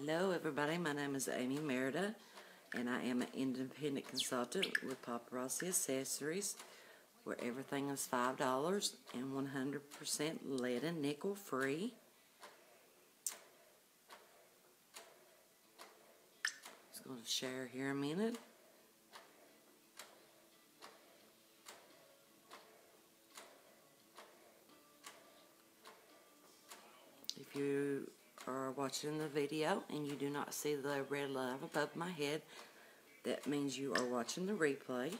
Hello, everybody. My name is Amy Merida, and I am an independent consultant with Paparazzi Accessories, where everything is $5 and 100% lead and nickel free. Just going to share here a minute. If you are watching the video and you do not see the red love above my head, that means you are watching the replay.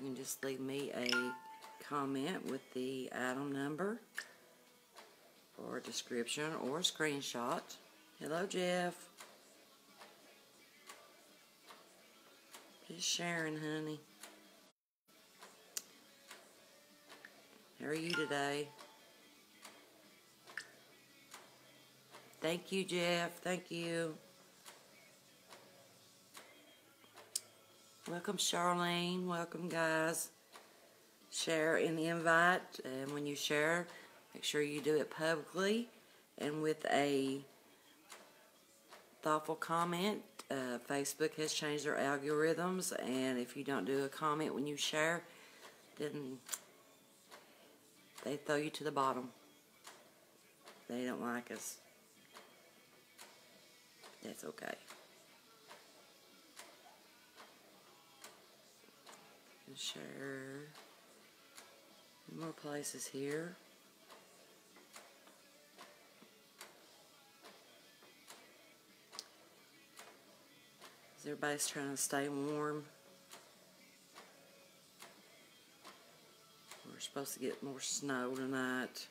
You can just leave me a comment with the item number or description or screenshot. Hello, Jeff. Just sharing, honey. How are you today? Thank you, Jeff. Thank you. Welcome, Charlene. Welcome, guys. Share in the invite. And when you share, make sure you do it publicly and with a thoughtful comment. Uh, Facebook has changed their algorithms, and if you don't do a comment when you share, then they throw you to the bottom. They don't like us. That's okay. Share more places here. Everybody's trying to stay warm. We're supposed to get more snow tonight.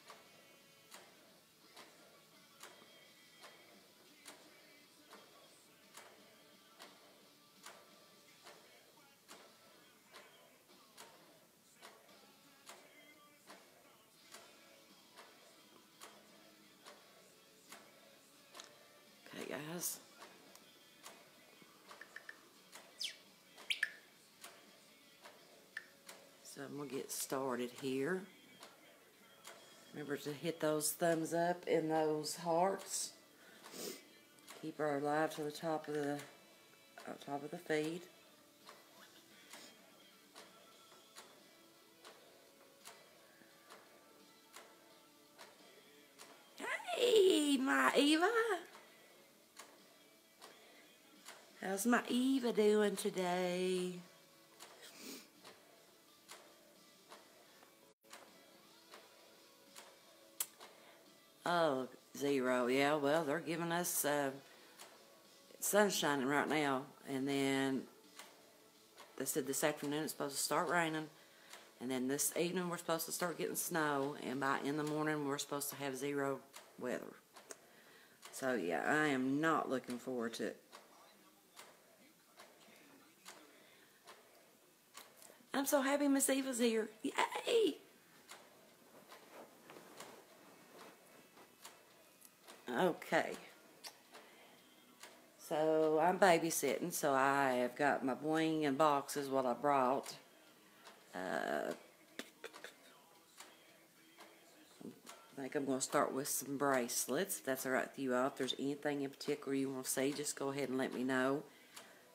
I'm going to get started here. Remember to hit those thumbs up and those hearts. Keep our live to the top of the top of the feed. Hey, my Eva. How's my Eva doing today? Oh, zero. Yeah, well, they're giving us uh, sun shining right now. And then they said this afternoon it's supposed to start raining. And then this evening we're supposed to start getting snow. And by in the morning we're supposed to have zero weather. So, yeah, I am not looking forward to it. I'm so happy Miss Eva's here. Yay! Okay. So I'm babysitting, so I have got my bling and boxes, what I brought. Uh, I think I'm going to start with some bracelets, that's alright with you all. If there's anything in particular you want to see, just go ahead and let me know.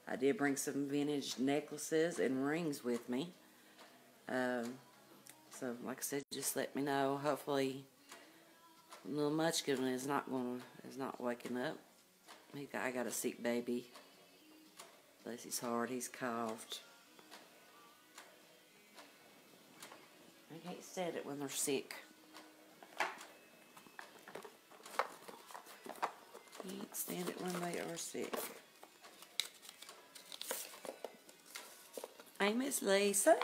I did bring some vintage necklaces and rings with me. Um, so, like I said, just let me know. Hopefully, little Munchkin is not going is not waking up. He got, I got a sick baby. Bless his heart, he's coughed. I can't stand it when they're sick. Can't stand it when they are sick. Hey, Miss Lisa.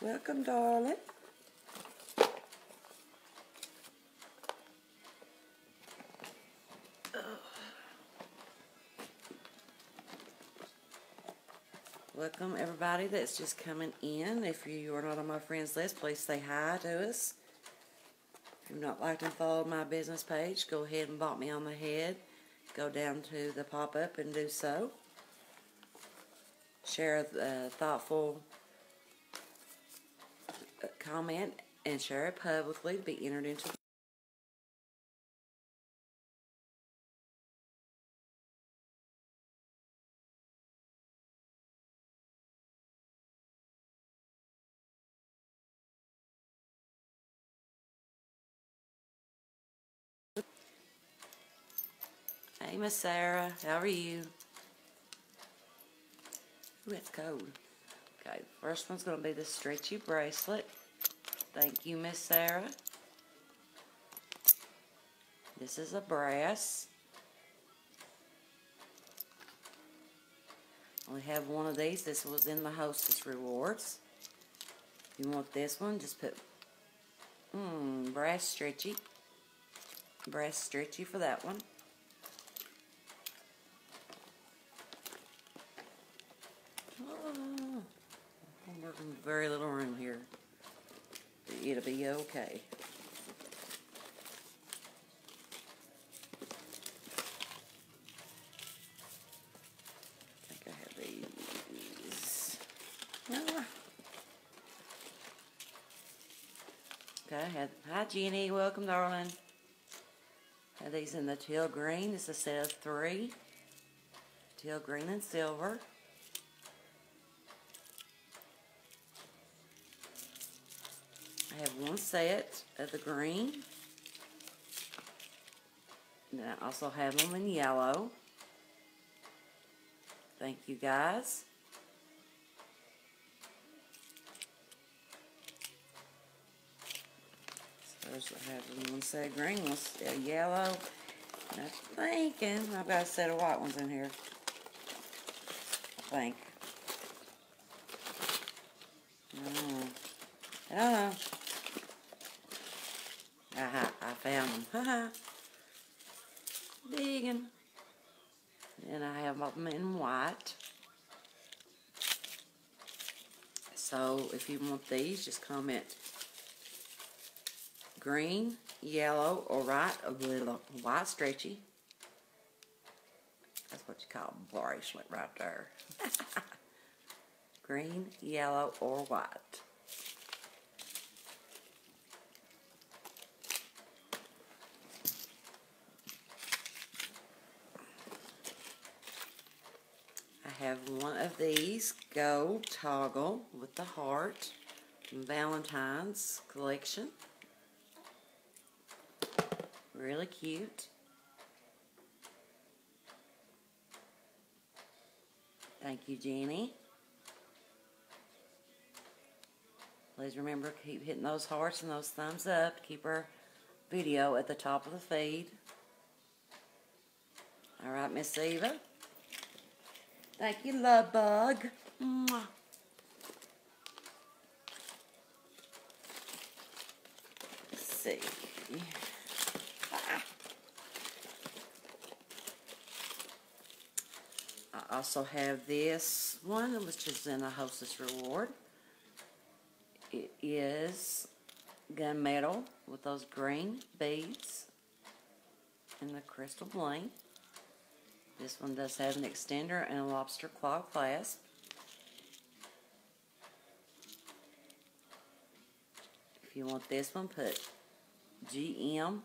Welcome, darling. Welcome everybody that's just coming in. If you are not on my friends list, please say hi to us. If you've not liked and followed my business page, go ahead and bop me on the head. Go down to the pop-up and do so. Share a thoughtful uh, comment and share it publicly to be entered into Miss Sarah, how are you? Ooh, it's cold. Okay, first one's going to be the stretchy bracelet. Thank you, Miss Sarah. This is a brass. We have one of these. This was in the Hostess Rewards. If you want this one, just put mm, brass stretchy. Brass stretchy for that one. Working very little room here. It'll be okay. Had, hi Jenny, welcome darling. Have these in the teal green. This is a set of three. Teal green and silver. One set of the green. And I also have them in yellow. Thank you guys. So I have one set of green, one set of yellow. And I'm thinking I've got a set of white ones in here. I think. Mm. I don't know. Aha, I found them. Haha. Digging. And I have them in white. So if you want these, just comment green, yellow, or white, a little white stretchy. That's what you call a bracelet right there. green, yellow, or white. Have one of these gold toggle with the heart Valentine's collection. Really cute. Thank you, Jenny. Please remember, keep hitting those hearts and those thumbs up. Keep our video at the top of the feed. All right, Miss Eva. Thank you, love bug. Mwah. Let's see. Ah. I also have this one, which is in a Hostess Reward. It is gunmetal with those green beads and the crystal bling. This one does have an extender and a lobster claw clasp. If you want this one, put GM.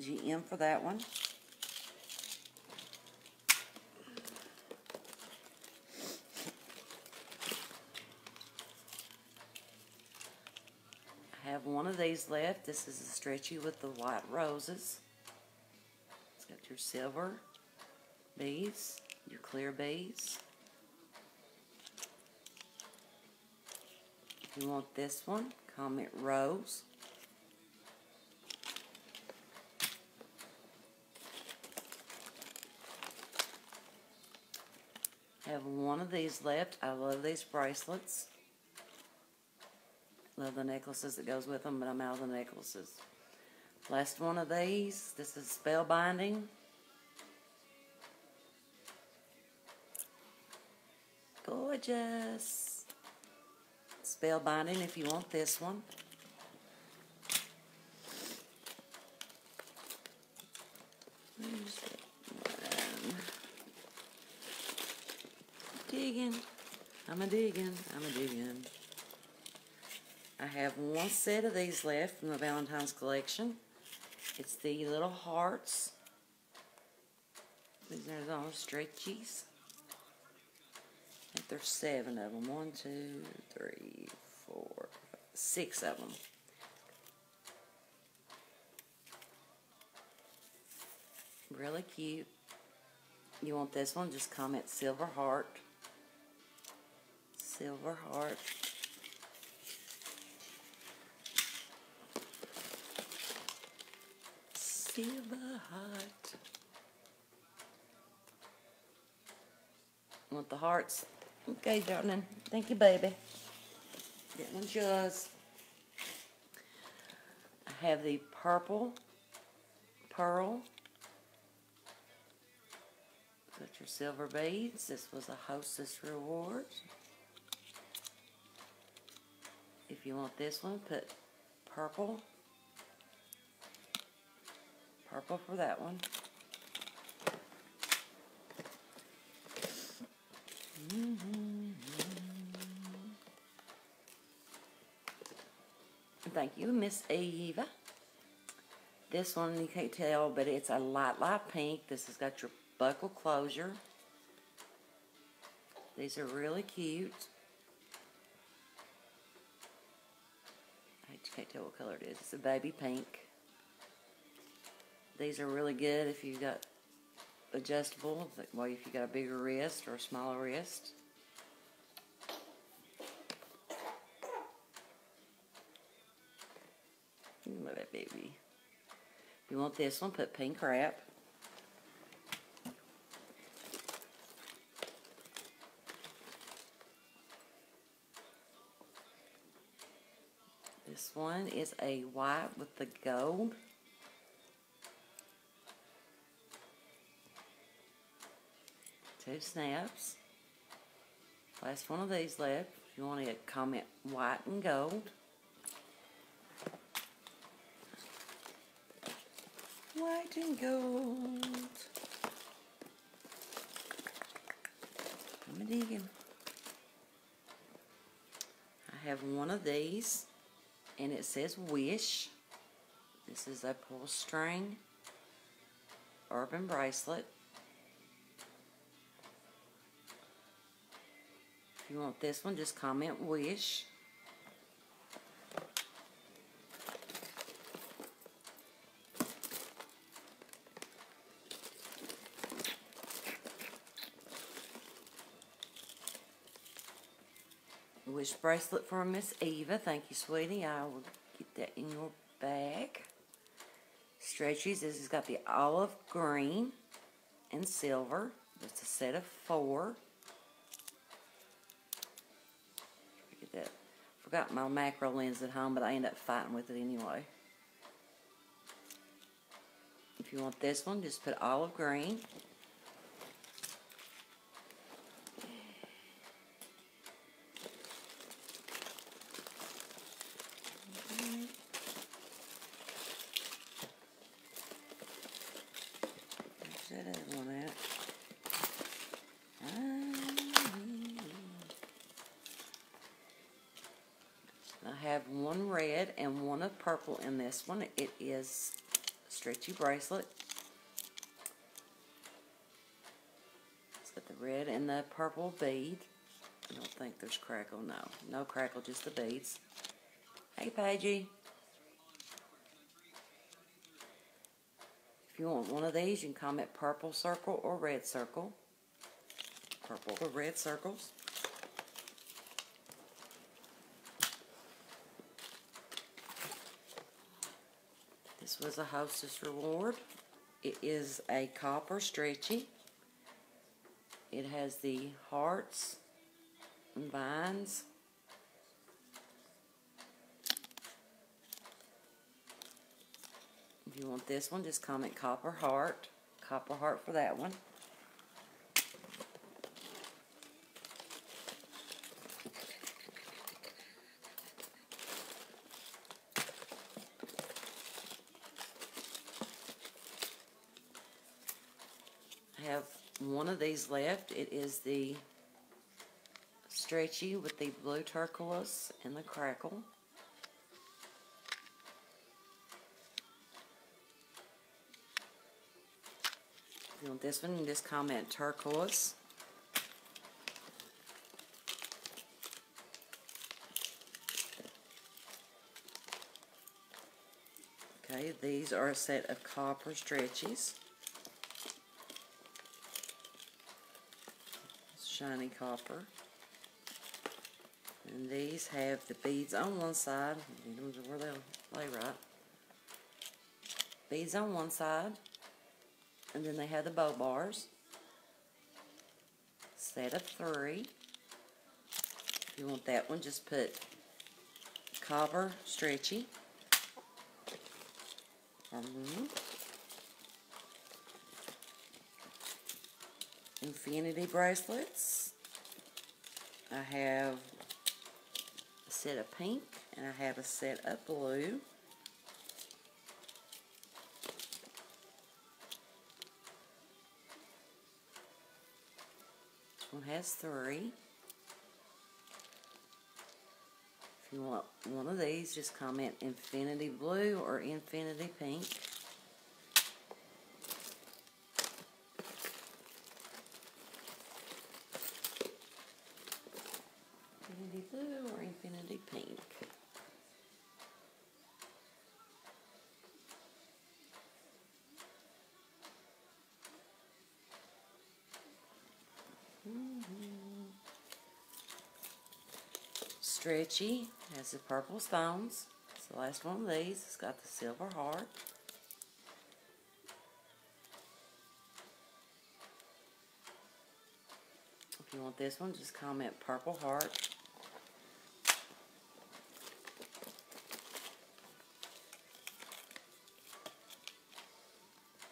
GM for that one. I have one of these left. This is a stretchy with the white roses. Your silver beads, your clear beads. If you want this one, comment rose. have one of these left. I love these bracelets. Love the necklaces that goes with them, but I'm out of the necklaces. Last one of these. This is Spellbinding. Gorgeous. Spellbinding if you want this one. Digging. I'm a digging. I'm a digging. I have one set of these left from the Valentine's collection. It's the little hearts. These are the stretchies. Think there's seven of them. One, two, three, four, six of them. Really cute. You want this one, just comment silver heart. Silver heart. Silver heart. Want the hearts? Okay, darling. Thank you, baby. That one's yours. I have the purple pearl. Got your silver beads. This was a hostess reward. If you want this one, put purple. Purple for that one. Thank you, Miss Eva. This one, you can't tell, but it's a light, light pink. This has got your buckle closure. These are really cute. I just can't tell what color it is. It's a baby pink. These are really good if you've got adjustable, well, if you got a bigger wrist or a smaller wrist. Look at that baby. You want this one, put pink wrap. This one is a white with the gold. Two snaps. Last one of these left. If you want to comment white and gold. White and gold. I'm digging. I have one of these and it says wish. This is a pull string urban bracelet. You want this one, just comment wish. Wish bracelet for Miss Eva. Thank you, sweetie. I will get that in your bag. Stretchies. This has got the olive green and silver. It's a set of four. Forgot my macro lens at home, but I end up fighting with it anyway. If you want this one, just put olive green. There's that other one out. I have one red and one of purple in this one. It is stretchy bracelet. It's got the red and the purple bead. I don't think there's crackle. No, no crackle, just the beads. Hey, Paigey. If you want one of these, you can comment purple circle or red circle. Purple or red circles. This was a hostess reward. It is a copper stretchy. It has the hearts and vines. If you want this one, just comment copper heart. Copper heart for that one. days left. It is the stretchy with the blue turquoise and the crackle. You want this one, just comment turquoise. Okay, these are a set of copper stretchies. Shiny copper. And these have the beads on one side. You know Where they'll lay right. Beads on one side. And then they have the bow bars. Set of three. If you want that one, just put copper stretchy. Um, infinity bracelets. I have a set of pink and I have a set of blue. This one has three. If you want one of these, just comment infinity blue or infinity pink. Infinity blue or infinity pink. Stretchy has the purple stones. It's the last one of these. It's got the silver heart. If you want this one, just comment purple heart.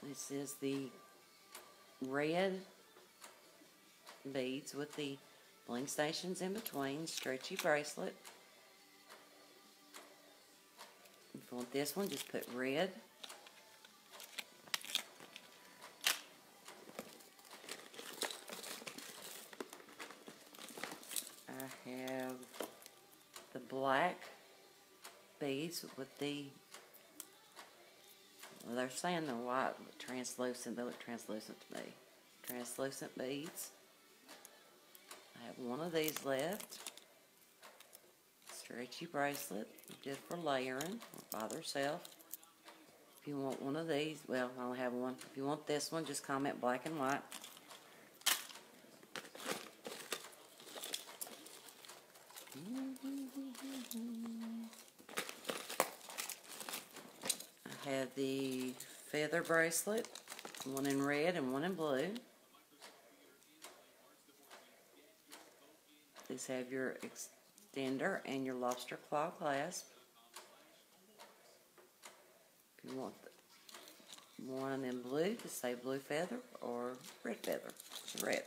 This is the red beads with the bling stations in between, stretchy bracelet. If you want this one, just put red. I have the black beads with the well, they're saying they're white, but translucent. They look translucent to me. Translucent beads. I have one of these left. Stretchy bracelet, just for layering by themselves. If you want one of these, well, I only have one. If you want this one, just comment black and white. I have the feather bracelet, one in red and one in blue. Have your extender and your lobster claw clasp. If you want one in blue, just say blue feather or red feather. It's red.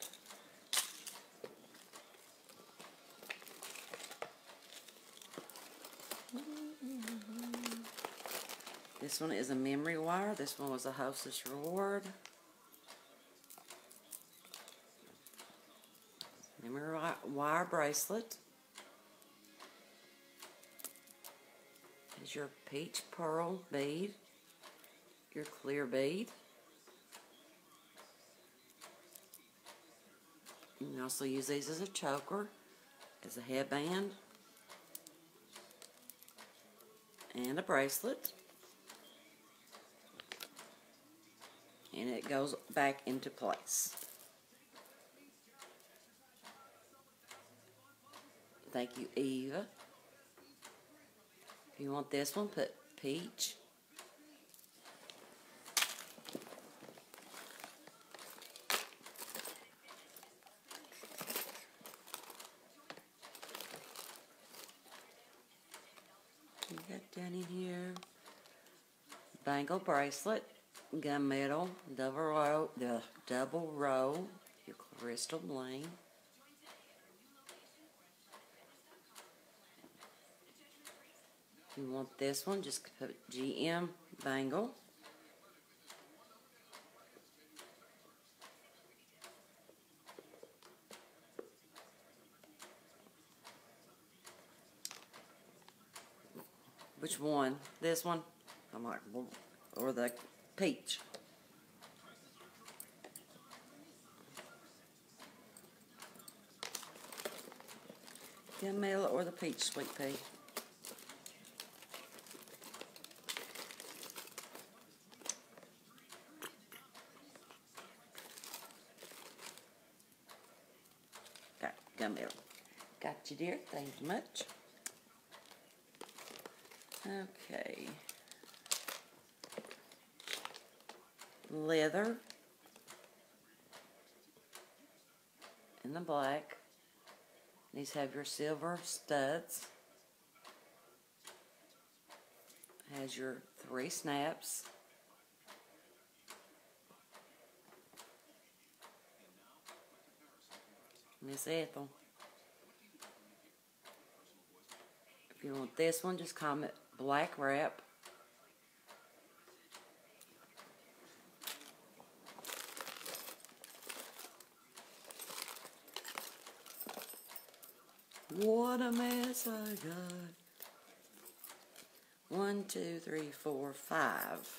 This one is a memory wire. This one was a hostess reward. Memory wire bracelet. Is your peach pearl bead. Your clear bead. You can also use these as a choker, as a headband, and a bracelet. and it goes back into place. Thank you, Eva. If you want this one, put peach. You got down in here. Bangle bracelet gunmetal, double row, the double row, your crystal bling. If you want this one, just put GM Bangle. Which one? This one? I'm like, or the peach. The or the peach, sweet pea. Got gunmetal. Got you, dear. Thank you much. Okay. Leather. In the black. These have your silver studs. Has your three snaps. Miss Ethel. If you want this one, just comment black wrap. What a mess I got. One, two, three, four, five.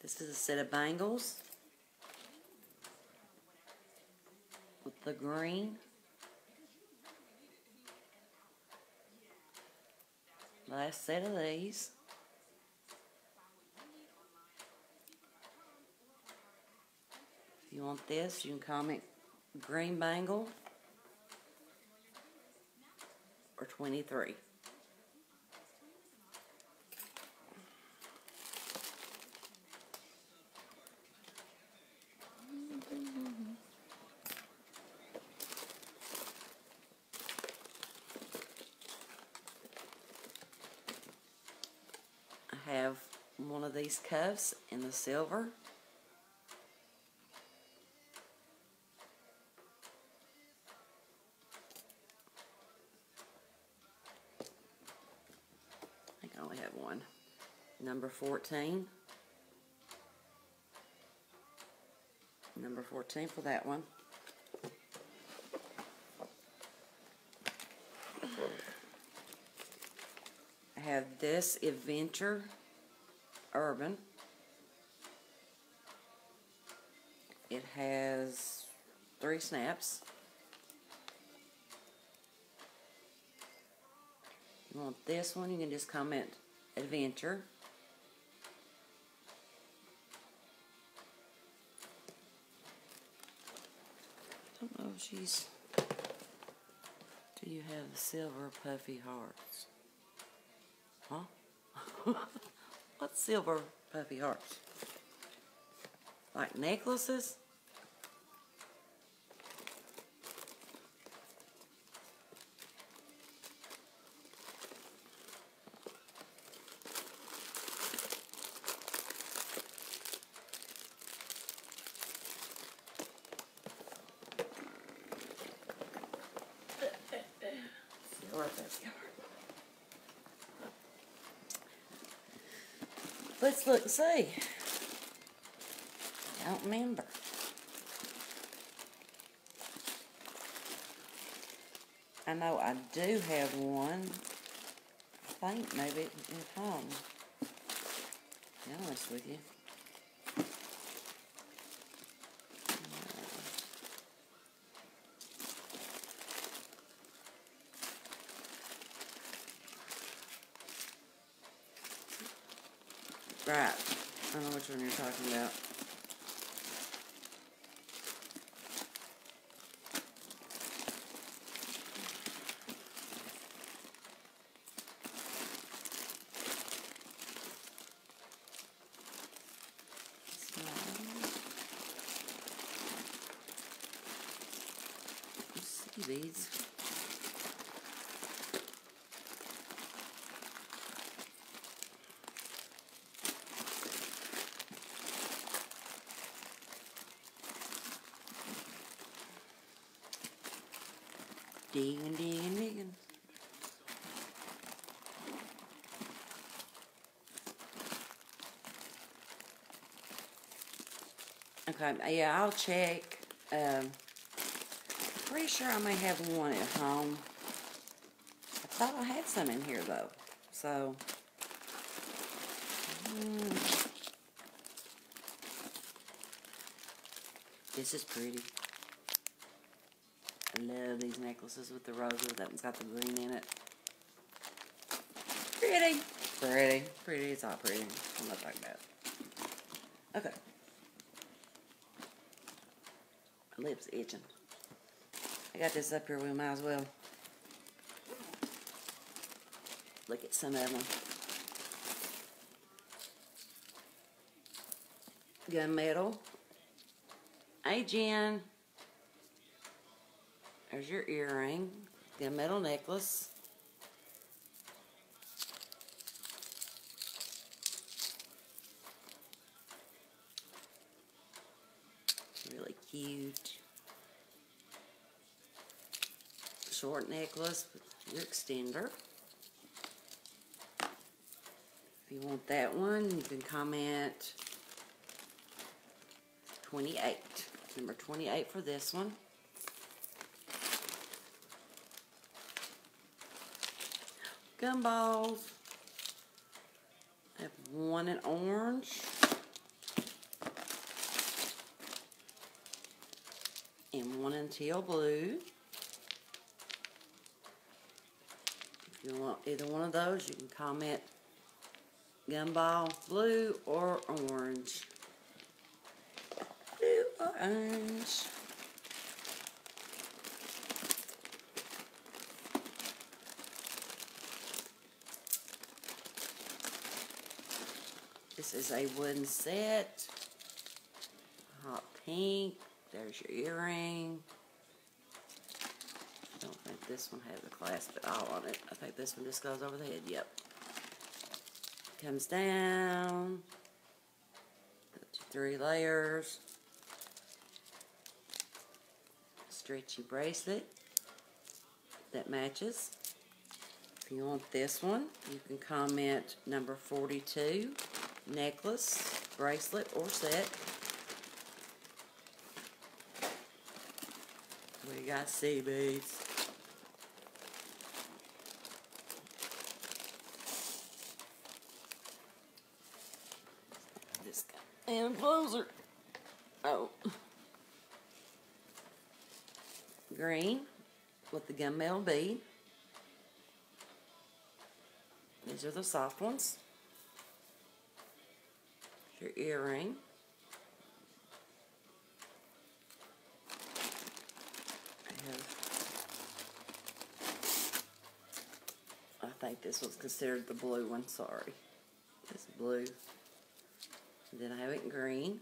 This is a set of bangles with the green. Last set of these. If you want this, you can comment green bangle or 23. I have one of these cuffs in the silver. I think I only have one. Number 14. Number 14 for that one. I have this Adventure Urban. It has three snaps. You want this one, you can just comment Adventure. I don't know if she's. Do you have the silver puffy hearts? Huh? What's silver puffy hearts? Like necklaces? Silver puffy hearts. And see. Don't remember. I know I do have one. I think maybe at home. Be honest with you. Right. I don't know which one you're talking about. See these. Digging, digging, digging. Okay, yeah, I'll check. Um, pretty sure I may have one at home. I thought I had some in here though, so. mm. This is pretty. I love these necklaces with the roses. That one's got the green in it. Pretty. Pretty. Pretty. It's all pretty. I'm not talking about. Okay. My lips itching. I got this up here. We might as well look at some of them. Gunmetal. Hey, Jen. There's your earring. the metal necklace. Really cute. Short necklace with your extender. If you want that one, you can comment 28. Number 28 for this one. Gumballs. I have one in orange. And one in teal blue. If you want either one of those, you can comment gumball blue or orange. Blue or orange. This is a wooden set. Hot pink. There's your earring. I don't think this one has a clasp at all on it. I think this one just goes over the head. Yep. Comes down. Three layers. Stretchy bracelet that matches. If you want this one, you can comment number 42 necklace, bracelet, or set. We got sea beads. This guy. And closer. Oh. Green with the gunmetal bead. These are the soft ones your earring. I have, I think this was considered the blue one, sorry. This blue. And then I have it green.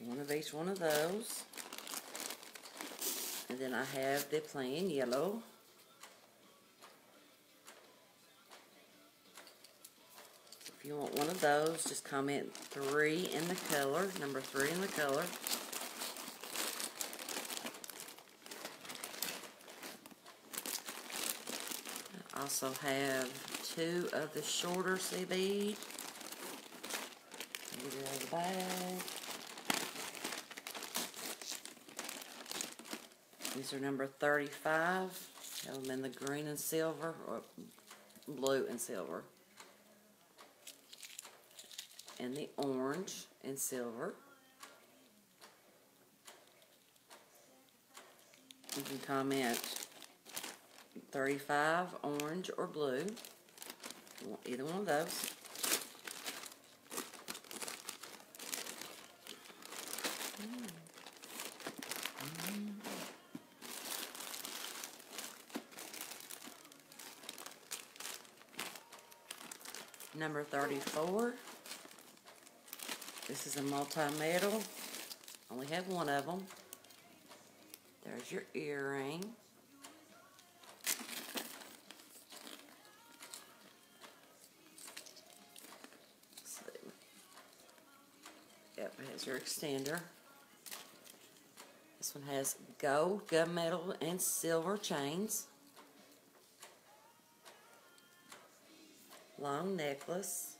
One of each one of those. And then I have the plain yellow. You want one of those, just comment three in the color, number three in the color. I also have two of the shorter sea bead. Get it out of the bag. These are number 35. Have them in the green and silver, or blue and silver. And the orange and silver. You can comment 35, orange, or blue. Either one of those. Number 34. This is a multi-metal. Only have one of them. There's your earring. Yep, has your extender. This one has gold, gunmetal, and silver chains. Long necklace.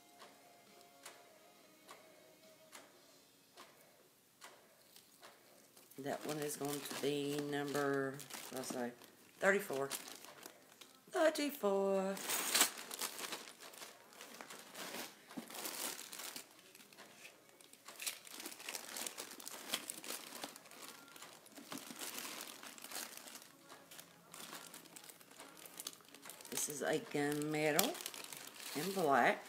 That one is going to be number, I say, 34. 34. This is a gunmetal in black.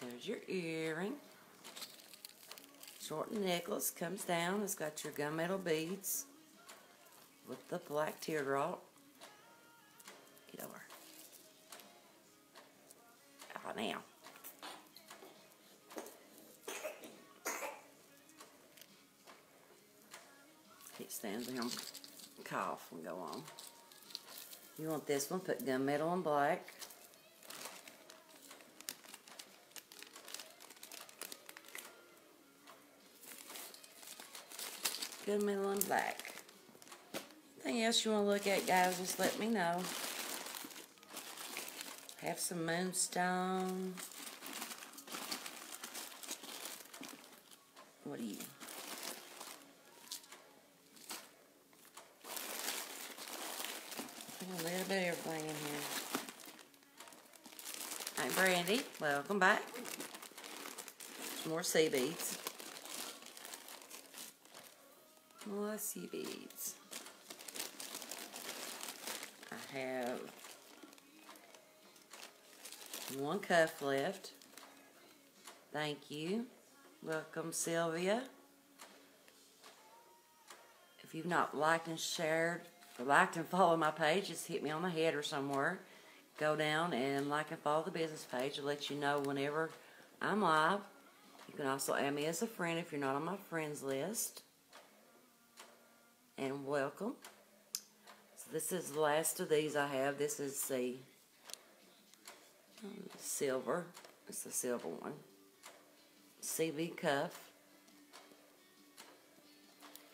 There's your earring. Short necklace comes down. It's got your gunmetal beads with the black teardrop. Get over. Ah, now. Can't stand cough and go on. You want this one, put gunmetal in black. Gunmetal in black. Anything else you want to look at, guys, just let me know. Have some moonstone. What are you? a little bit of everything in here. Hi, Brandy. Welcome back. Some more sea beads. Sea beads. I have one cuff left. Thank you. Welcome, Sylvia. If you've not liked and shared, liked and followed my page, just hit me on the head or somewhere. Go down and like and follow the business page. It'll let you know whenever I'm live. You can also add me as a friend if you're not on my friends list. And welcome. So this is the last of these I have. This is the um, silver. It's the silver one. CB cuff.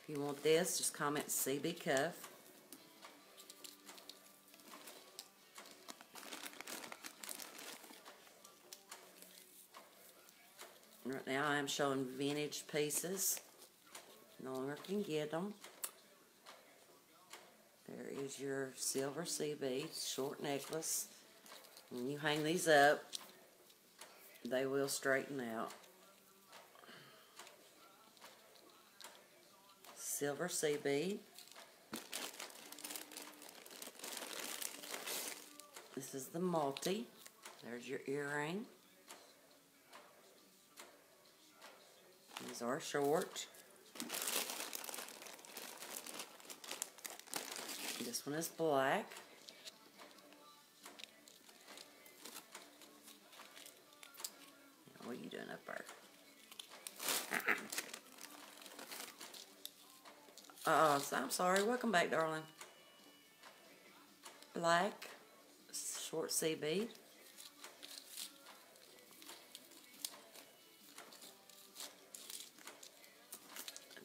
If you want this, just comment CB cuff. Right now I'm showing vintage pieces. No longer can get them. There is your silver sea beads, short necklace. When you hang these up, they will straighten out. Silver sea bead. This is the multi. There's your earring. These are short. This one is black. What are you doing up there? Uh, oh, I'm sorry. Welcome back, darling. Black, short bead.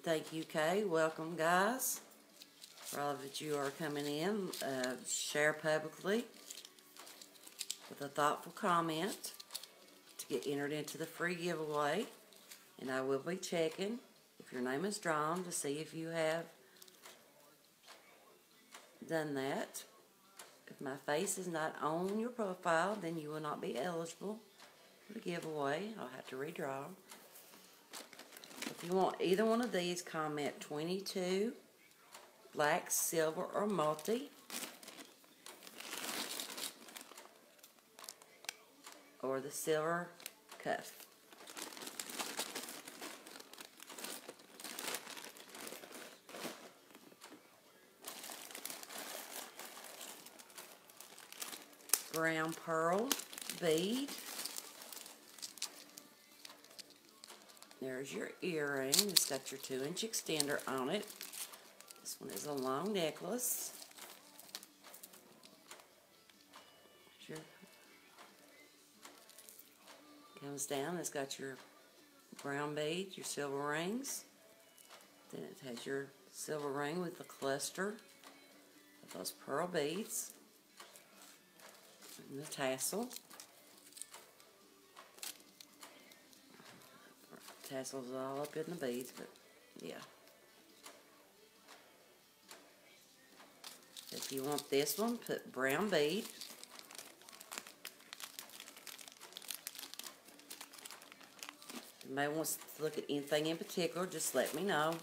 Thank you, Kay. Welcome, guys. For all of you are coming in, uh, share publicly with a thoughtful comment to get entered into the free giveaway. And I will be checking if your name is drawn to see if you have done that. If my face is not on your profile, then you will not be eligible for the giveaway. I'll have to redraw. If you want either one of these, comment 22, black, silver, or multi. Or the silver cuff. Brown pearl bead. There's your earring. It's got your two inch extender on it. This one is a long necklace. Comes down. It's got your brown bead, your silver rings. Then it has your silver ring with the cluster of those pearl beads. And the tassel. tassels all up in the beads, but yeah. If you want this one, put brown bead. If anybody wants to look at anything in particular, just let me know.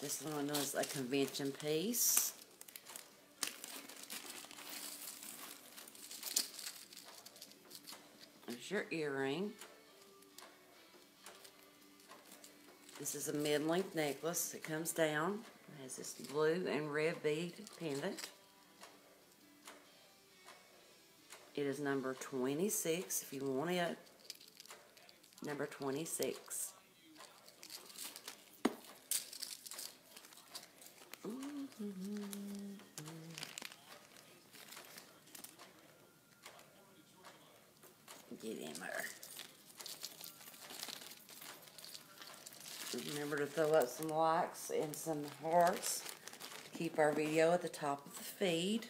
This one is a convention piece. Your earring. This is a mid-length necklace. It comes down. It has this blue and red bead pendant. It is number 26 if you want it. Number 26. Get in there. Remember to throw up some likes and some hearts to keep our video at the top of the feed.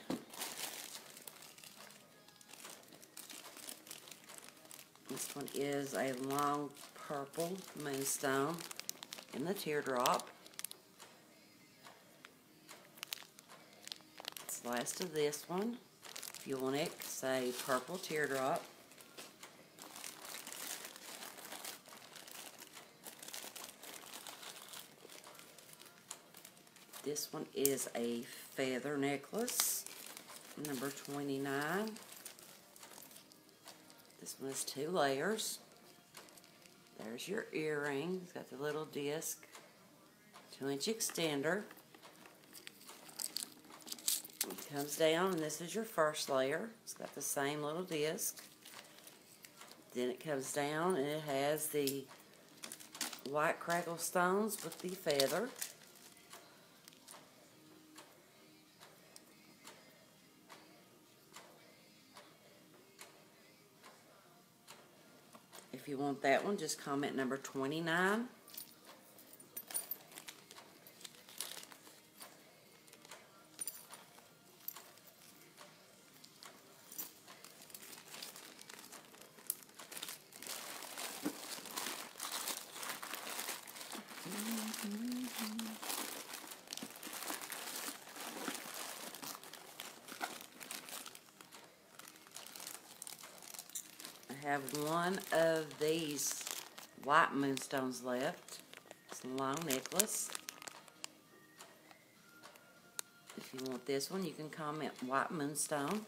This one is a long purple moonstone in the teardrop. It's last of this one. If you want it, say purple teardrop. This one is a feather necklace, number 29. This one is two layers. There's your earring. It's got the little disc, two inch extender. It comes down and this is your first layer. It's got the same little disc. Then it comes down and it has the white crackle stones with the feather. If you want that one, just comment number 29. I have one of these white moonstones left. It's a long necklace. If you want this one, you can comment white moonstone.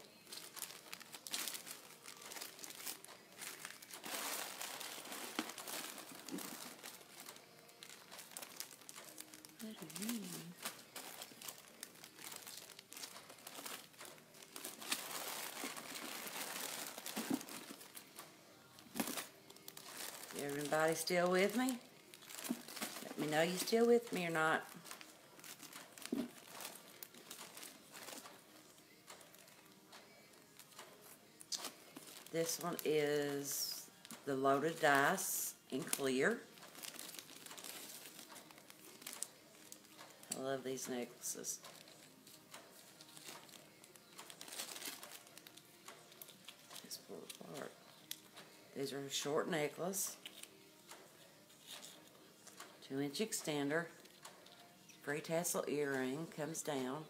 What do you mean? Everybody still with me? Let me know you still with me or not. This one is the loaded dice in clear. I love these necklaces. Just pull it apart. These are a short necklace. Two inch extender. Free tassel earring comes down.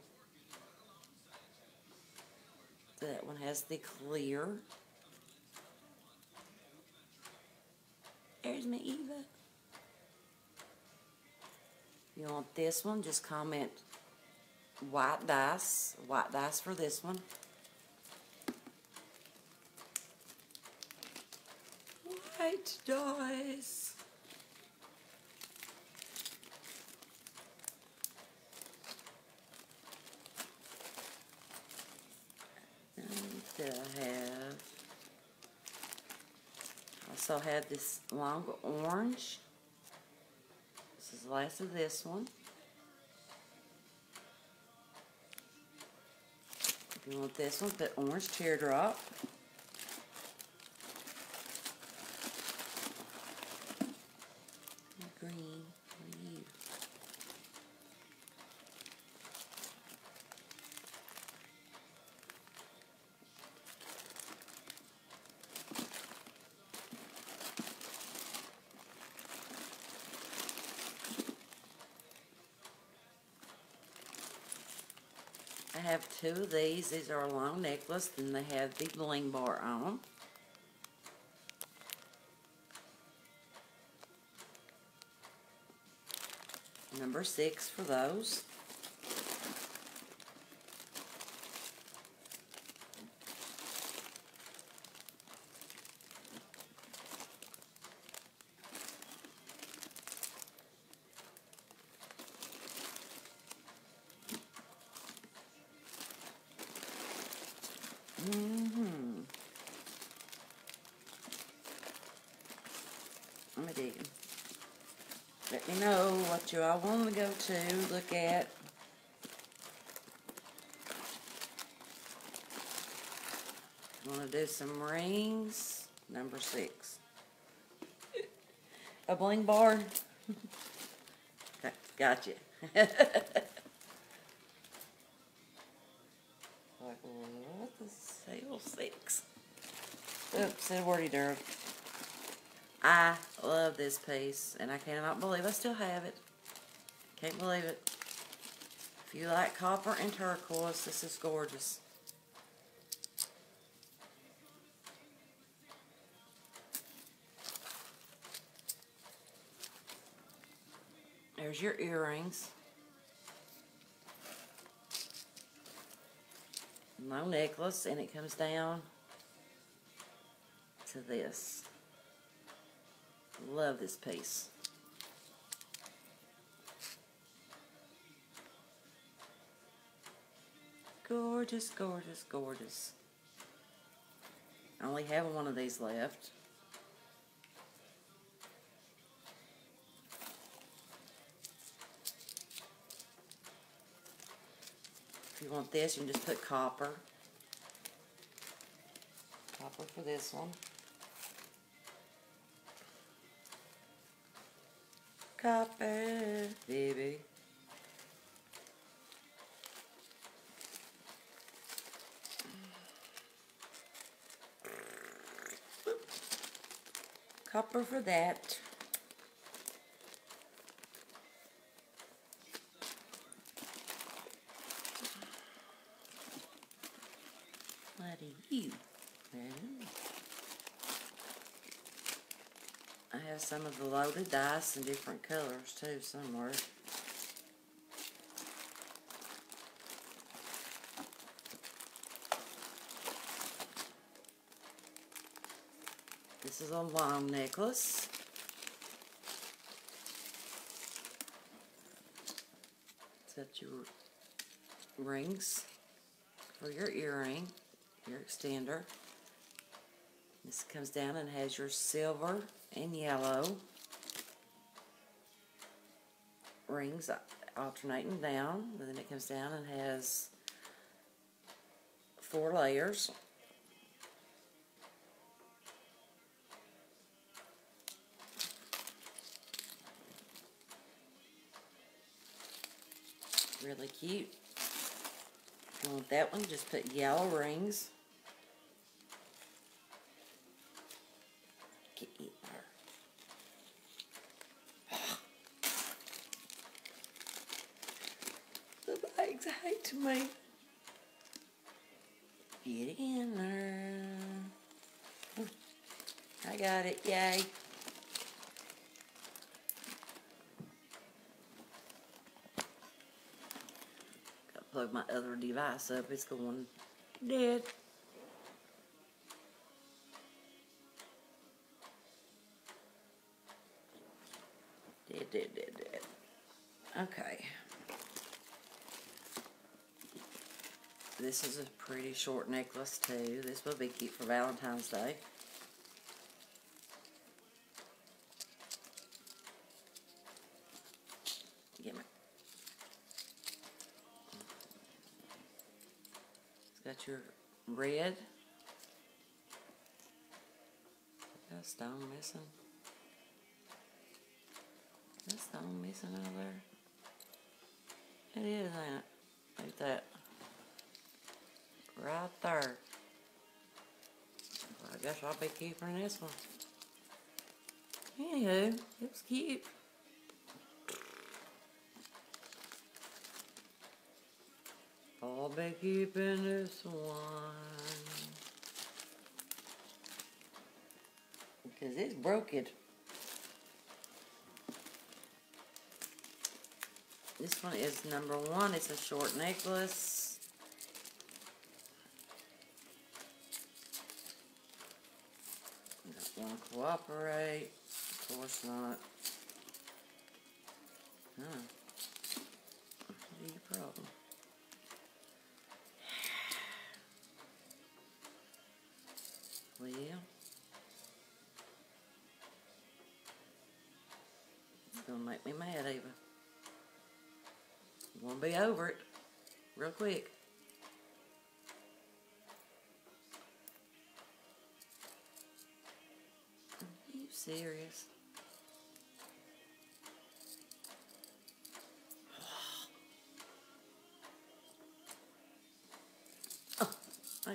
That one has the clear. There's my Eva. You want this one, just comment white dice. White dice for this one. White dice. that I have. I also have this long orange. This is the last of this one. If you want this one, put orange teardrop. Green, what are you? I have two of these. These are a long necklace, and they have the bling bar on them. Number six for those. Mm-hmm. Let me dig 'em. Let me know what you want to go to, look at. i Want to do some rings? Number six. A bling bar. Got- Gotcha. Like, what the sale six? Oops, said wordy derb. I love this piece, and I cannot believe I still have it. Can't believe it. If you like copper and turquoise, this is gorgeous. There's your earrings. No necklace, and it comes down to this. Love this piece. Gorgeous, gorgeous, gorgeous. I only have one of these left. If you want this, you can just put copper. Copper for this one. Copper, baby. Copper for that. What are you? I have some of the loaded dice in different colors too somewhere. This is long necklace. Set your rings for your earring, your extender. This comes down and has your silver and yellow rings alternating down. And then it comes down and has four layers. Really cute. If you want that one, just put yellow rings. Get eat her. the bags hate me. Get in there. I got it, yay. Plug my other device up, it's going dead. Dead, dead, dead, dead. Okay. This is a pretty short necklace too. This will be cute for Valentine's Day. I'll be keeping this one. Anywho, it was cute. I'll be keeping this one. Because it's broken. This one is number one. It's a short necklace. Don't to cooperate. Of course not. Huh. What is your problem?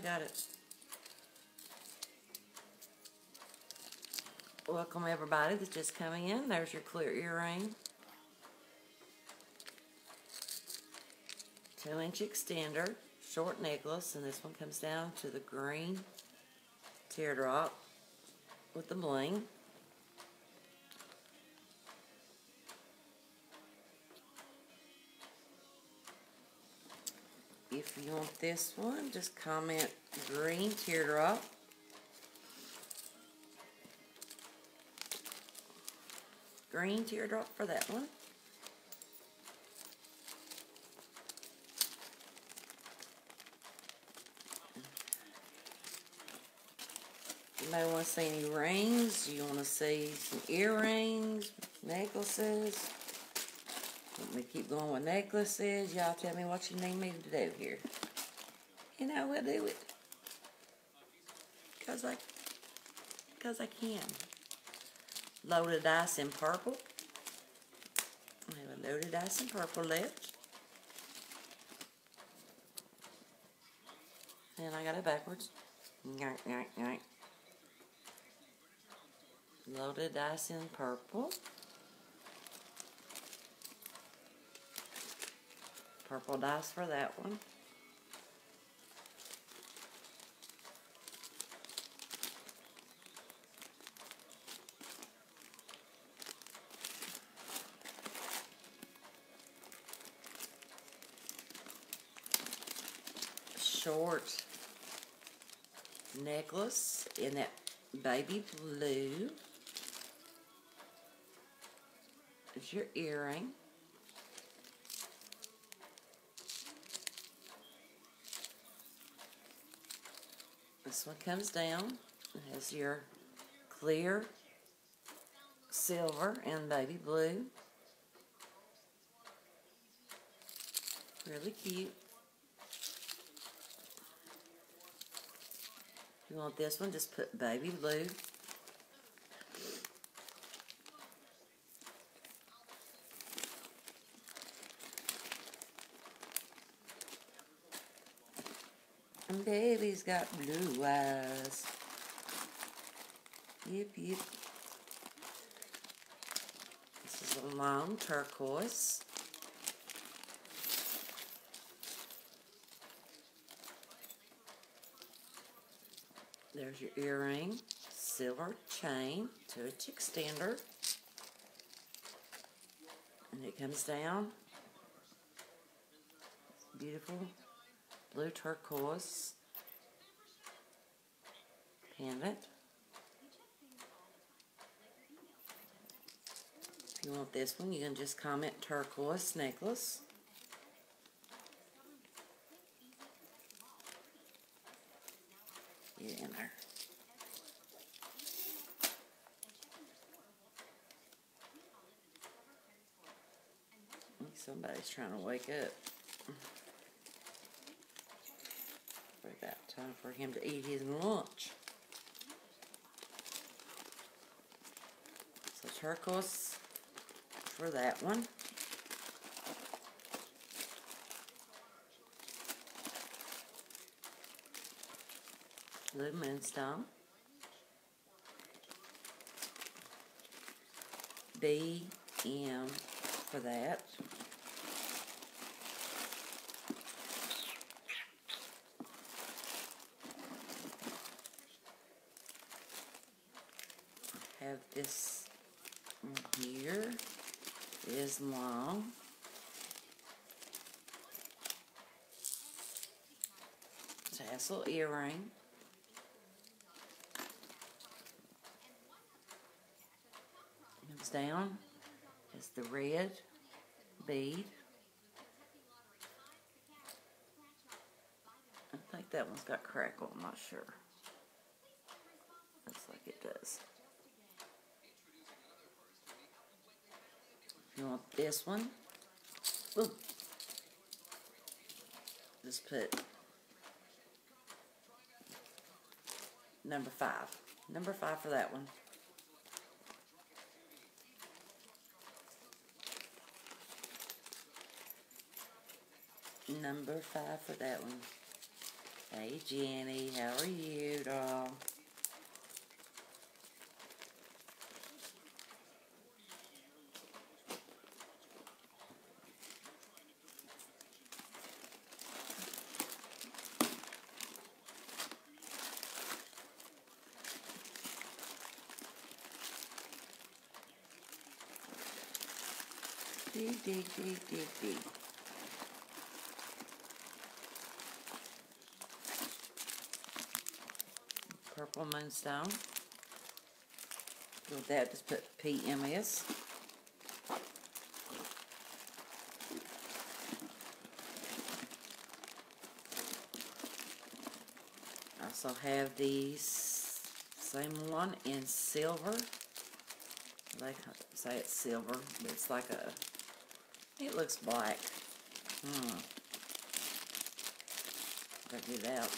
Got it. Welcome everybody that's just coming in. There's your clear earring. Two inch extender, short necklace, and this one comes down to the green teardrop with the bling. You want this one, just comment green teardrop. Green teardrop for that one. You may want to see any rings. You want to see some earrings, necklaces. Let me keep going with necklaces. Y'all tell me what you need me to do here. And I will do it. Because I, cause I can. Loaded dice in purple. I have a loaded dice in purple left. And I got it backwards. Loaded dice in purple. Purple dice for that one. Short necklace in that baby blue. There's your earring. This one comes down. It has your clear silver and baby blue. Really cute. You want this one, just put baby blue. Baby's got blue eyes. Yep, yep. This is a long turquoise. There's your earring, silver chain, two-inch extender. And it comes down. Beautiful blue turquoise pendant. If you want this one, you can just comment turquoise necklace. In there. Somebody's trying to wake up. About time for him to eat his lunch. So turquoise for that one. Blue moonstone. B M for that. long. tassel a little earring. Comes down is the red bead. I think that one's got crackle, I'm not sure. This one? Just put number five. Number five for that one. Number five for that one. Hey Jenny, how are you, doll? Dig, dig, dig, dig. Purple moonstone. With that, just put PMS. I also have these same one in silver. They say it's silver, but it's like a it looks black. Hmm. Get it out.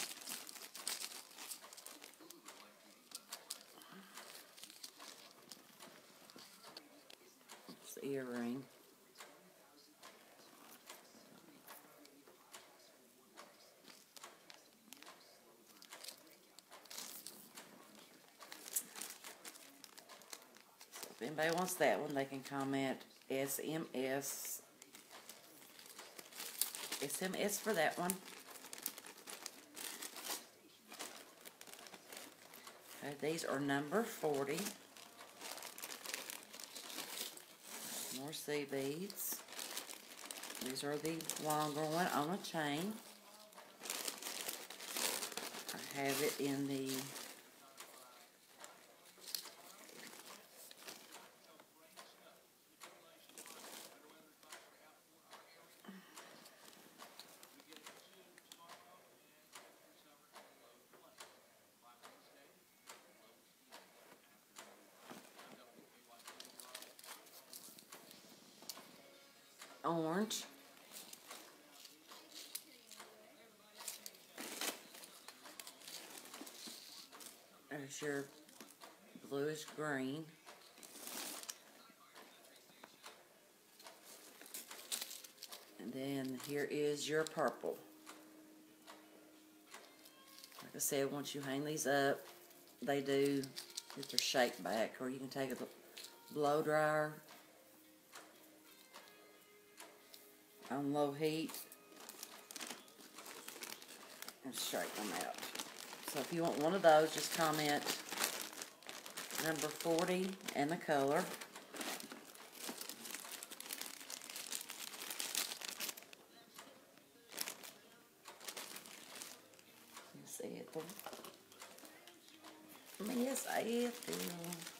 It's the earring. If anybody wants that one, they can comment SMS SMS for that one. These are number 40. More sea beads. These are the longer one on a chain. I have it in the orange. Your bluish green. And then here is your purple. Like I said, once you hang these up, they do get their shape back, or you can take a blow dryer on low heat and straighten them out. So if you want one of those, just comment number 40 and the color. You Miss Ethel. Miss Ethel.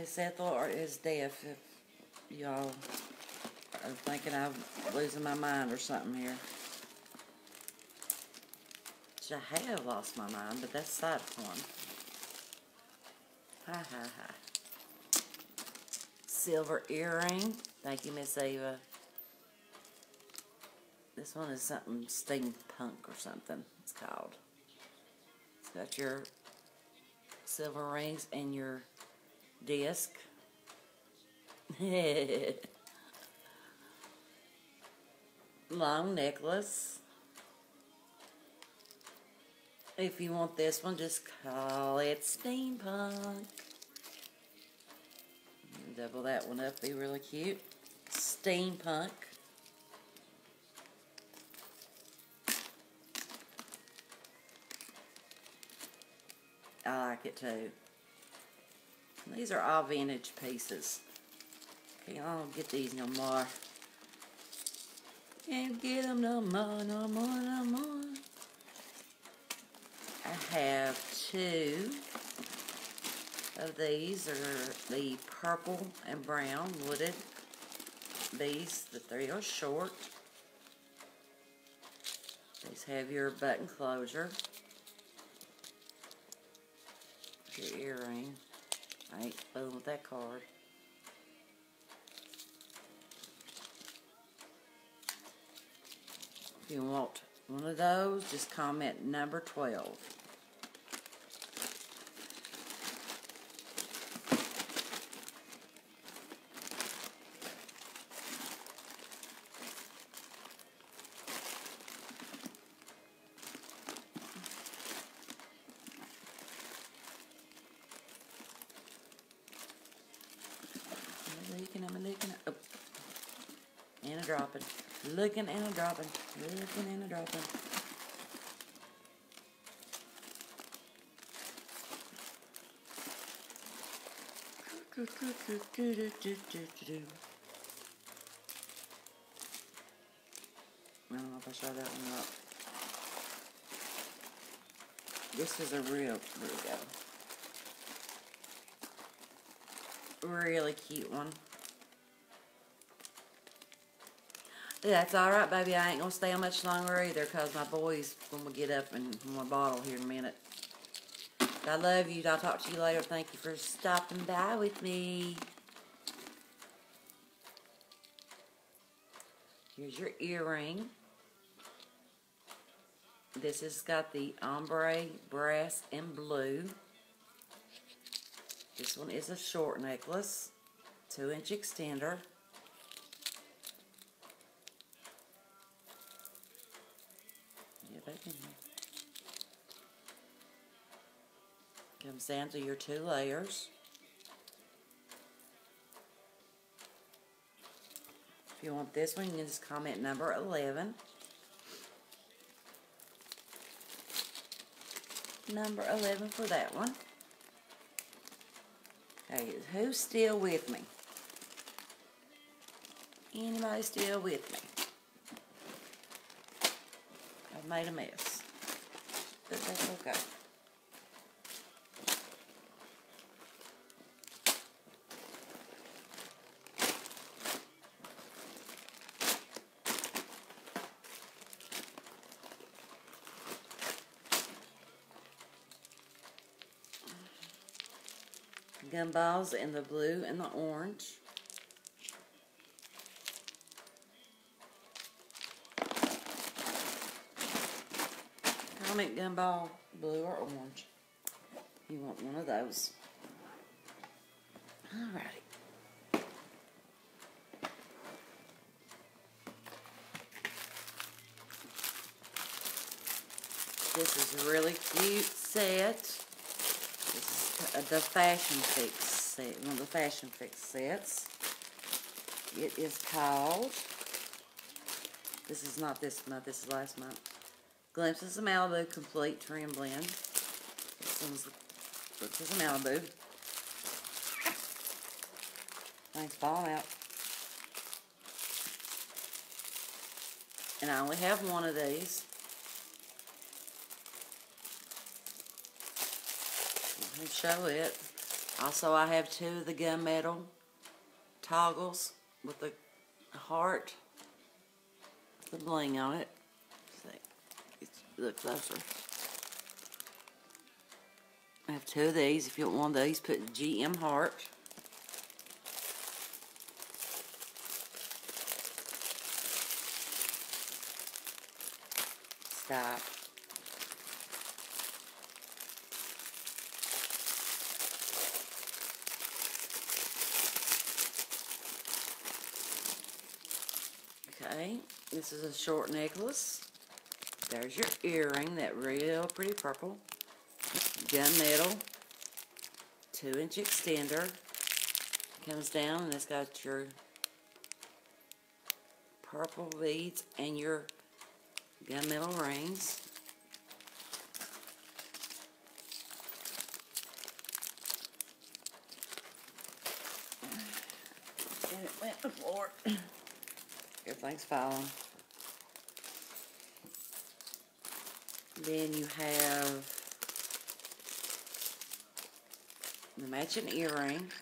Miss Ethel or is deaf if y'all are thinking I'm losing my mind or something here. Which I have lost my mind, but that's side one. Ha ha ha. Silver earring. Thank you, Miss Ava. This one is something steampunk or something, it's called. It's got your silver rings and your disc. Long necklace. If you want this one, just call it steampunk. Double that one up, be really cute. Steampunk. I like it too. These are all vintage pieces. Can't I don't get these no more. Can't get them no more, no more, no more. I have two of these are the purple and brown wooded these the three are short these have your button closure your earring I ain't fooling with that card. If you want one of those just comment number 12 I'm looking, I'm looking. Oh. And a dropping. Looking and a dropping. Looking and a dropping. I don't know if I showed that one up. This is a real, there we go. Really cute one. That's alright, baby. I ain't gonna stay on much longer either because my boys when we get up and my bottle here in a minute. I love you. I'll talk to you later. Thank you for stopping by with me. Here's your earring. This has got the ombre, brass, and blue. This one is a short necklace, two inch extender. Down to your two layers. If you want this one, you can just comment number 11. Number 11 for that one. Hey, who's still with me? Anybody still with me? I've made a mess. But that's okay. Gumballs in the blue and the orange. Comment gumball, blue or orange. You want one of those. Alrighty. This is a really cute set. Uh, the Fashion Fix set, one of the Fashion Fix sets. It is called, this is not this month, this is last month. Glimpses of Malibu Complete Trend Blend. This one's Glimpses of Malibu. Things falling out. And I only have one of these. Me show it. Also, I have two of the gunmetal toggles with the heart, the bling on it. See, it's look closer. I have two of these. If you want one of these, put GM heart. Stop. This is a short necklace. There's your earring, that real pretty purple. Gunmetal. Two inch extender. Comes down and it's got your purple beads and your gunmetal rings. And it went before. Everything's falling. Then you have the matching earring.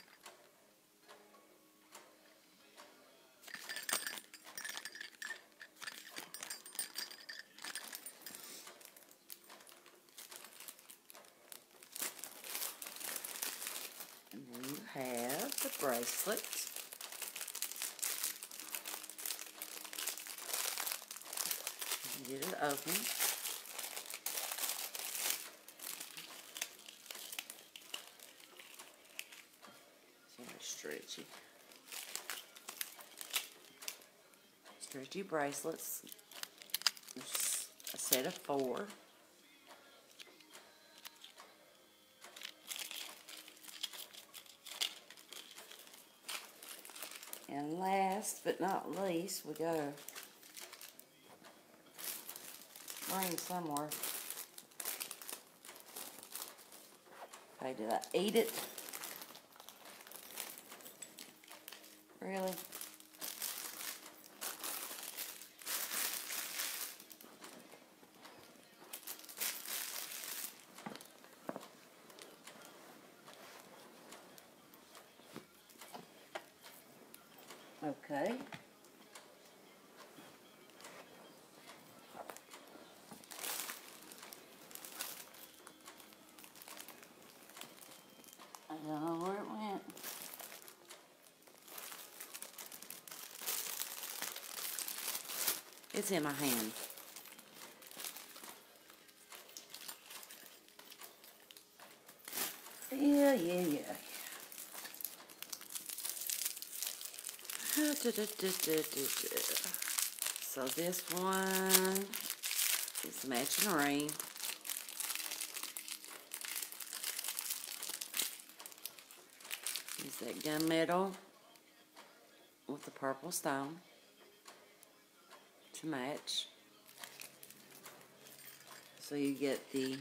And then you have the bracelet. Get it open. See how stretchy. Stretchy bracelets. A set of four. And last but not least, we got a ring somewhere. Okay, did I eat it? Really? Okay. I don't know where it went. It's in my hand. Yeah, yeah, yeah. Ah, so this one is matching ring. Is that gunmetal with the purple stone match. So you get the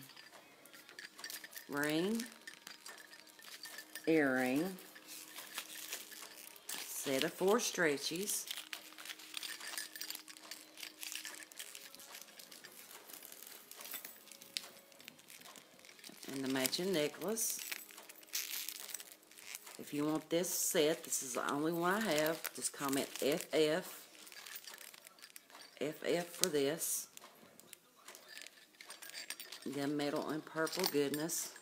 ring, earring, set of four stretchies. And the matching necklace. If you want this set, this is the only one I have. Just comment FF. FF for this. Gunmetal and purple goodness.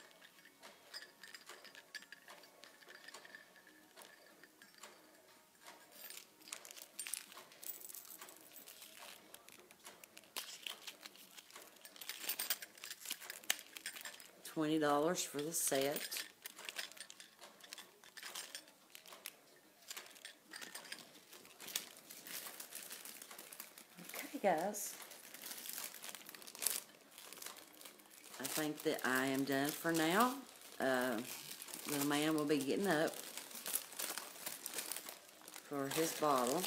Twenty dollars for the set. Okay. I think that I am done for now. Uh, the man will be getting up for his bottle.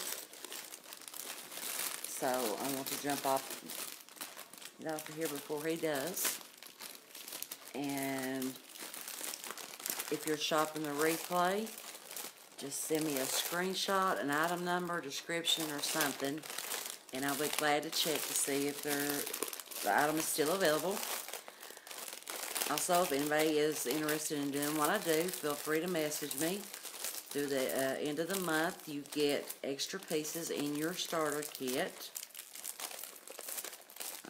So I want to jump off, get off of here before he does. And if you're shopping the replay, just send me a screenshot, an item number, description, or something, and I'll be glad to check to see if the item is still available. Also, if anybody is interested in doing what I do, feel free to message me. Through the uh, end of the month, you get extra pieces in your starter kit.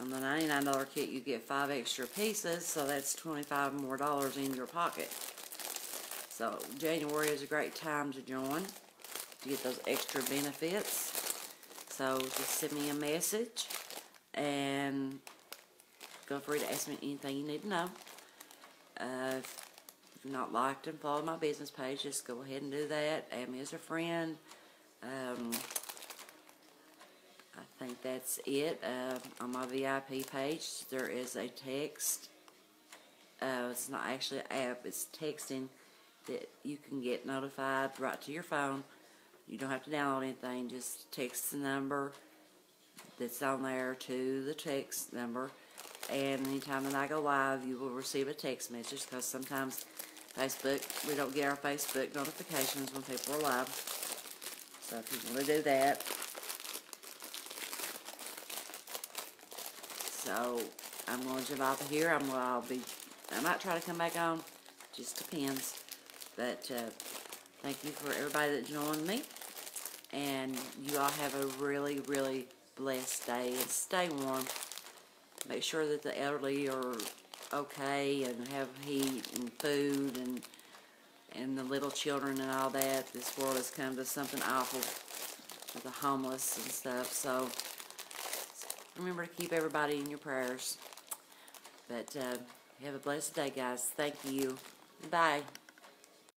On the $99 kit, you get five extra pieces, so that's 25 more dollars in your pocket. So, January is a great time to join to get those extra benefits. So, just send me a message and feel free to ask me anything you need to know. Uh, if you've not liked and followed my business page, just go ahead and do that. Add me as a friend. Um, I think that's it. Uh, on my VIP page, there is a text. Uh, it's not actually an app, it's texting that you can get notified right to your phone. You don't have to download anything, just text the number that's on there to the text number. And anytime that I go live, you will receive a text message because sometimes Facebook, we don't get our Facebook notifications when people are live. So if you want to do that. So I'm going to jump off of here. I'm going I'll be I might try to come back on. Just depends. But uh, thank you for everybody that joined me. And you all have a really, really blessed day. And stay warm. Make sure that the elderly are okay and have heat and food and and the little children and all that. This world has come to something awful with the homeless and stuff. So remember to keep everybody in your prayers. But uh, have a blessed day, guys. Thank you. Bye.